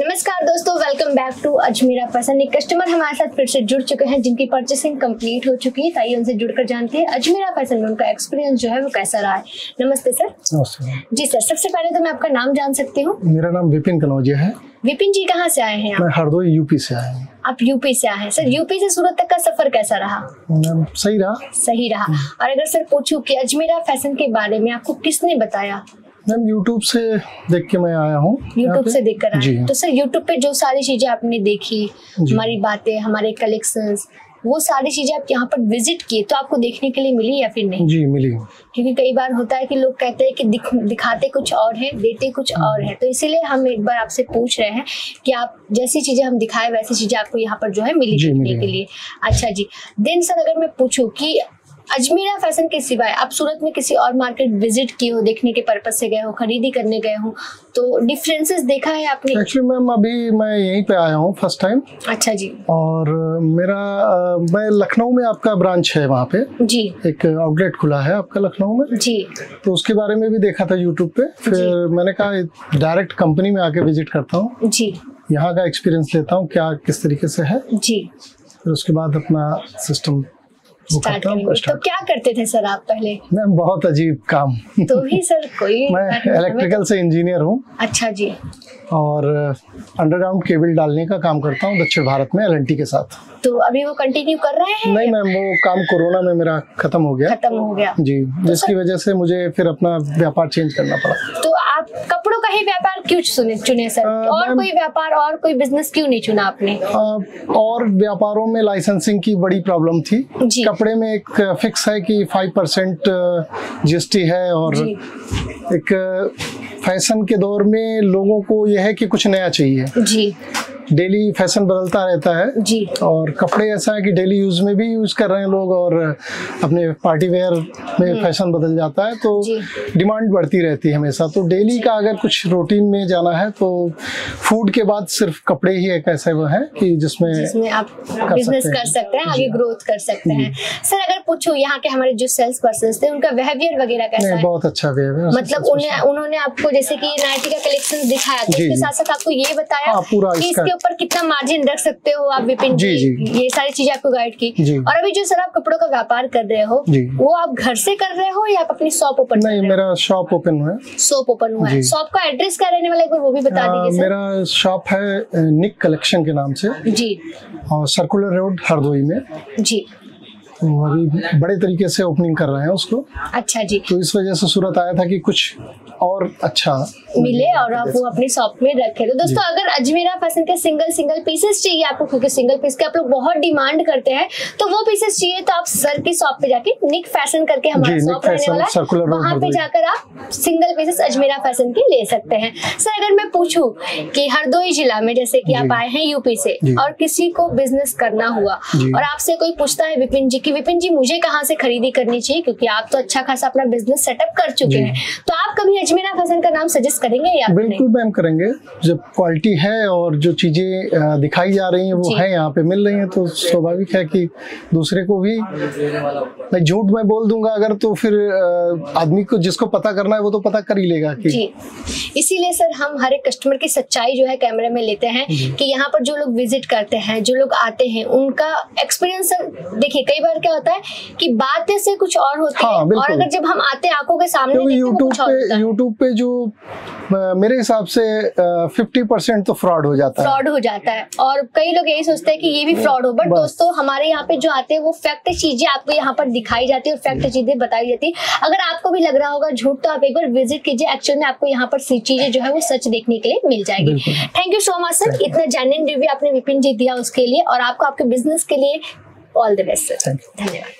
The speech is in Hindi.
नमस्कार दोस्तों वेलकम बैक टू अजमेरा पसंद एक कस्टमर हमारे साथ फिर से जुड़ चुके हैं जिनकी परचेसिंग कंप्लीट हो चुकी है ताइए उनसे जुड़कर जानते हैं अजमेरा पसंद में उनका एक्सपीरियंस जो है वो कैसा रहा है? नमस्ते सर नमस्ते जी सर सबसे पहले तो मैं आपका नाम जान सकती हूँ। मेरा नाम विपिन कनौजिया है। विपिन जी कहाँ से आए हैं आप? मैं हरदोई यूपी से आया हूँ। आप यूपी से आए हैं। सर यूपी से सूरत तक का सफ़र कैसा रहा? सही रहा। सही रहा। और अगर सर पूछूँ कि अजमेरा फ़ैशन के बारे में आपको किसने बताया? मैम यूट्यूब से देख के मैं आया हूँ। यूट्यूब से देखकर जी। आए तो सर यूट्यूब पे जो सारी चीज़ें आपने देखी हमारी बातें हमारे कलेक्शन वो सारी चीज़ें आप यहाँ पर विज़िट किए तो आपको देखने के लिए मिली या फिर नहीं? जी मिली। क्योंकि कई बार होता है कि लोग कहते हैं कि दिख, दिखाते कुछ और है देते कुछ और है। तो इसीलिए हम एक बार आपसे पूछ रहे हैं कि आप जैसी चीज़ें हम दिखाए वैसी चीज़ें आपको यहाँ पर जो है मिली देखने के लिए। अच्छा जी। देन सर अगर मैं पूछूँ कि अजमेरा फ़ैशन के सिवाय आप सूरत में किसी और मार्केट विज़िट किए हो देखने के पर्पज से गए हो खरीदी करने गए हो तो डिफरेंसेस देखा है आपने? एक्चुअली मैम अभी मैं यहीं पे आया हूँ फ़र्स्ट टाइम अच्छा जी। और मेरा मैं लखनऊ में आपका ब्रांच है वहाँ पे। जी। एक आउटलेट खुला है आपका लखनऊ में। जी। तो उसके बारे में भी देखा था यूट्यूब पे। फिर मैंने कहा डायरेक्ट कंपनी में आके विज़िट करता हूँ। जी। यहाँ का एक्सपीरियंस लेता हूँ क्या किस तरीके से है। जी। फिर उसके बाद अपना सिस्टम स्टार्ट करेंगे। तो क्या करते थे सर आप पहले? मैम बहुत अजीब काम। तो भी सर कोई मैं इलेक्ट्रिकल से इंजीनियर हूँ। अच्छा जी। और अंडरग्राउंड केबल डालने का काम करता हूँ दक्षिण भारत में एलएनटी के साथ। तो अभी वो कंटिन्यू कर रहे हैं नहीं मैम वो काम कोरोना में मेरा खत्म हो गया। खत्म हो गया। जी जिसकी वजह से मुझे फिर अपना व्यापार चेंज करना पड़ा। तो आप कपड़ों का ही व्यापार क्यों चुने चुने सर? आ, और कोई व्यापार और कोई बिज़नेस क्यों नहीं चुना आपने? आ, और व्यापारों में लाइसेंसिंग की बड़ी प्रॉब्लम थी। कपड़े में एक फिक्स है कि फाइव परसेंट जीएसटी है और एक फ़ैशन के दौर में लोगों को यह है कि कुछ नया चाहिए। जी। डेली फ़ैशन बदलता रहता है। जी। और कपड़े ऐसा है कि डेली यूज़ में भी यूज़ कर रहे हैं लोग और अपने पार्टी वेयर में फ़ैशन बदल जाता है तो डिमांड बढ़ती रहती है हमेशा। तो डेली का अगर कुछ रूटीन में जाना है तो फ़ूड के बाद सिर्फ़ कपड़े ही एक ऐसा वो है कि जिसमें जिसमें आप बिज़नेस कर सकते हैं आगे ग्रोथ कर सकते हैं। सर अगर पूछो यहाँ के हमारे जो सेल्स पर्सन थे उनका बिहेवियर वगैरह कैसा है? बहुत अच्छा वे मतलब उन्हें उन्होंने आपको जैसे कि नाइटी का कलेक्शन दिखाया तो जी, उसके साथ साथ आपको ये बताया हाँ, कि इसके। ऊपर कितना मार्जिन रख सकते हो आप विपिन जी, जी। ये सारी चीज़ें आपको गाइड की। और अभी जो सर आप कपड़ों का व्यापार कर रहे हो वो आप घर से कर रहे हो या आप अपनी शॉप ओपन नहीं मेरा शॉप ओपन हुआ है। शॉप ओपन हुआ है। शॉप का एड्रेस क्या रहने वाला है वो भी बता दीजिए मेरा शॉप है निक कलेक्शन के नाम से। जी। और सर्कुलर रोड हरदोई में। जी। तो अभी बड़े तरीके से ओपनिंग कर रहे हैं उसको। अच्छा जी। तो इस वजह से सूरत आया था कि कुछ और अच्छा मिले और आप वो अपने शॉप में रखे। तो दोस्तों अगर अजमेरा फ़ैशन के सिंगल सिंगल पीसेस चाहिए आपको क्योंकि सिंगल पीस के आप लोग बहुत डिमांड करते हैं तो वो पीसेस चाहिए तो आप सर की शॉप पे जाके निक फ़ैशन करके हमारा शॉप रहने वाला है। सर्कुलर पे जाकर आप सिंगल पीसेस अजमेरा फ़ैशन के ले सकते हैं। सर अगर मैं पूछूँ कि हरदोई जिला में जैसे की आप आए हैं यूपी से और किसी को बिज़नेस करना हुआ और आपसे कोई पूछता है विपिन जी की विपिन जी मुझे कहाँ से खरीदी करनी चाहिए? क्योंकि आप तो अच्छा खासा अपना बिज़नेस सेटअप कर चुके हैं। तो आप कभी अजमेरा फ़ैशन का नाम सजेस्ट करेंगे या बिल्कुल मैम करेंगे। जब क्वालिटी है और जो चीज़ें दिखाई जा रही हैं वो है यहाँ पे मिल रही हैं तो स्वाभाविक है कि दूसरे को भी मैं झूठ में बोल दूँगा अगर तो फिर आदमी को जिसको पता करना है वो तो पता कर ही लेगा कि इसीलिए सर हम हर एक कस्टमर की सच्चाई जो है कैमरे में लेते हैं कि यहाँ पर जो लोग विज़िट करते हैं जो लोग आते हैं उनका एक्सपीरियंस सर देखिए कई बार क्या होता है कि बातें से कुछ और होती हाँ, है और अगर जब हम आते हैं आँखों के सामने हैं वो यूट्यूब पे यूट्यूब पे जो मेरे हिसाब से फिफ्टी परसेंट तो फ्रॉड हो जाता है। फ्रॉड हो जाता है और कई लोग यही सोचते हैं कि ये भी फ्रॉड हो बट दोस्तों हमारे यहाँ पे जो आते हैं वो फैक्ट चीज़ें आपको यहाँ पर दिखाई जाती है और फैक्ट चीज़ें बताई जाती है। अगर आपको भी लग रहा होगा झूठ तो आप एक बार विज़िट कीजिए। एक्चुअल में आपको यहाँ पर चीज़ें जो है वो सच देखने के लिए मिल जाएगी। Thank you so much sir इतना जेन्युइन रिव्यू आपने विपिन जी दिया उसके लिए और आपको आपके बिज़नेस के लिए all the best sir Thank धन्यवाद